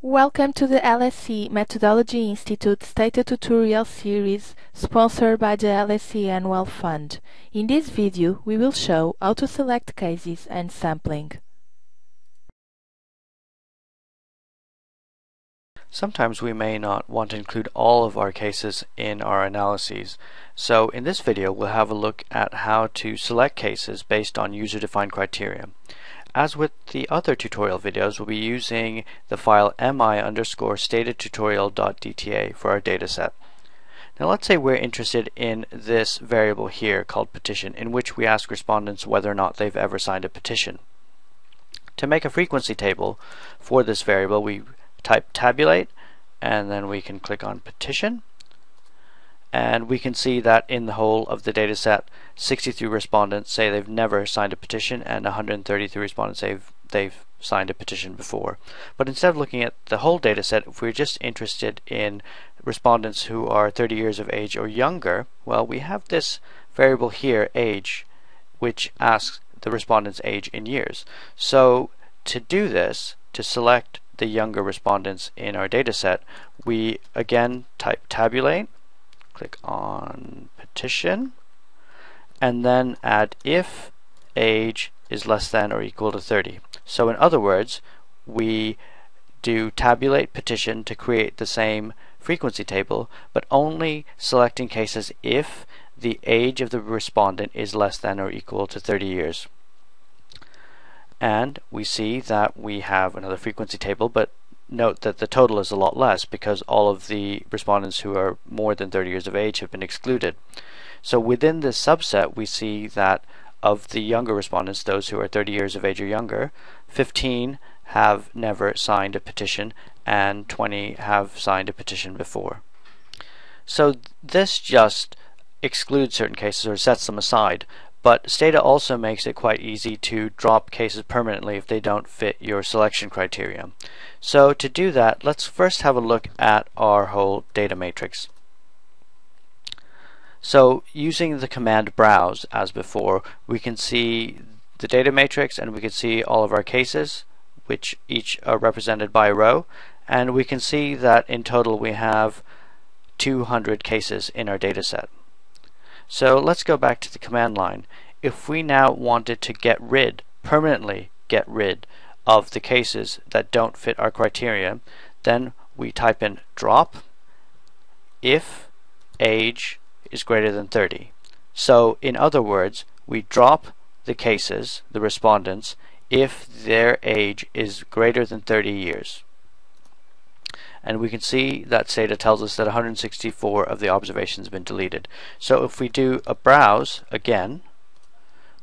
Welcome to the LSE Methodology Institute Stata Tutorial Series sponsored by the LSE Annual Fund. In this video we will show how to select cases and sampling. Sometimes we may not want to include all of our cases in our analyses. So in this video we'll have a look at how to select cases based on user-defined criteria. As with the other tutorial videos, we'll be using the file mi underscore statatutorial.dta for our dataset. Now let's say we're interested in this variable here called petition in which we ask respondents whether or not they've ever signed a petition. To make a frequency table for this variable we type tabulate and then we can click on petition and we can see that in the whole of the data set 63 respondents say they've never signed a petition and 133 respondents say they've signed a petition before. But instead of looking at the whole data set, if we're just interested in respondents who are 30 years of age or younger, well, we have this variable here, age, which asks the respondent's age in years. So to do this, to select the younger respondents in our data set, we again type tabulate click on petition and then add if age is less than or equal to 30. So in other words, we do tabulate petition to create the same frequency table, but only selecting cases if the age of the respondent is less than or equal to 30 years. And we see that we have another frequency table, but note that the total is a lot less because all of the respondents who are more than 30 years of age have been excluded. So within this subset, we see that of the younger respondents, those who are 30 years of age or younger, 15 have never signed a petition and 20 have signed a petition before. So this just excludes certain cases or sets them aside, but Stata also makes it quite easy to drop cases permanently if they don't fit your selection criteria. So to do that, let's first have a look at our whole data matrix. So using the command browse as before, we can see the data matrix and we can see all of our cases, which each are represented by a row, and we can see that in total we have 200 cases in our data set. So let's go back to the command line. If we now wanted to get rid, permanently get rid of the cases that don't fit our criteria, then we type in drop if age is greater than 30. So in other words, we drop the cases, the respondents, if their age is greater than 30 years. And we can see that Stata tells us that 164 of the observations have been deleted. So if we do a browse again,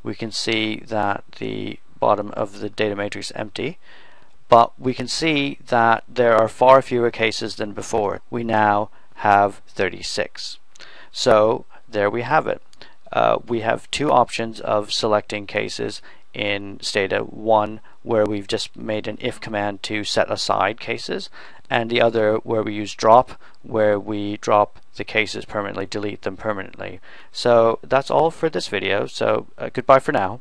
we can see that the bottom of the data matrix empty but we can see that there are far fewer cases than before. We now have 36. So there we have it. Uh, we have two options of selecting cases in Stata. One where we've just made an if command to set aside cases and the other where we use drop where we drop the cases permanently, delete them permanently. So that's all for this video. So uh, goodbye for now.